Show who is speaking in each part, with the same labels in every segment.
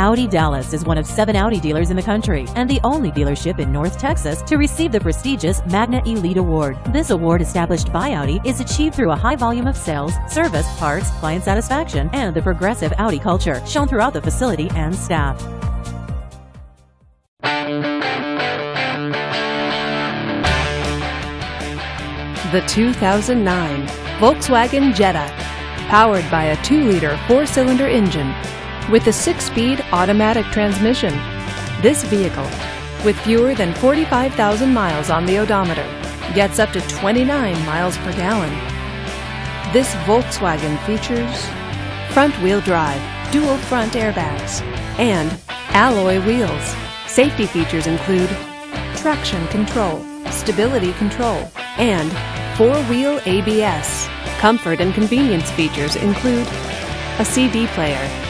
Speaker 1: Audi Dallas is one of seven Audi dealers in the country and the only dealership in North Texas to receive the prestigious Magna Elite Award. This award, established by Audi, is achieved through a high volume of sales, service, parts, client satisfaction, and the progressive Audi culture shown throughout the facility and staff.
Speaker 2: The 2009 Volkswagen Jetta, powered by a 2-liter 4-cylinder engine with a 6-speed automatic transmission. This vehicle, with fewer than 45,000 miles on the odometer, gets up to 29 miles per gallon. This Volkswagen features front-wheel drive, dual front airbags, and alloy wheels. Safety features include traction control, stability control, and four-wheel ABS. Comfort and convenience features include a CD player,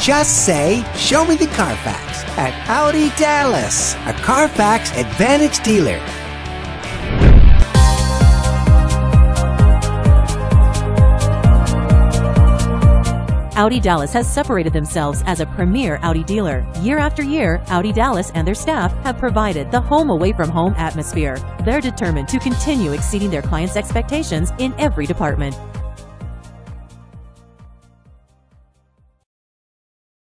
Speaker 3: Just say, Show me the Carfax at Audi Dallas, a Carfax Advantage dealer.
Speaker 1: Audi Dallas has separated themselves as a premier Audi dealer. Year after year, Audi Dallas and their staff have provided the home away from home atmosphere. They're determined to continue exceeding their clients' expectations in every department.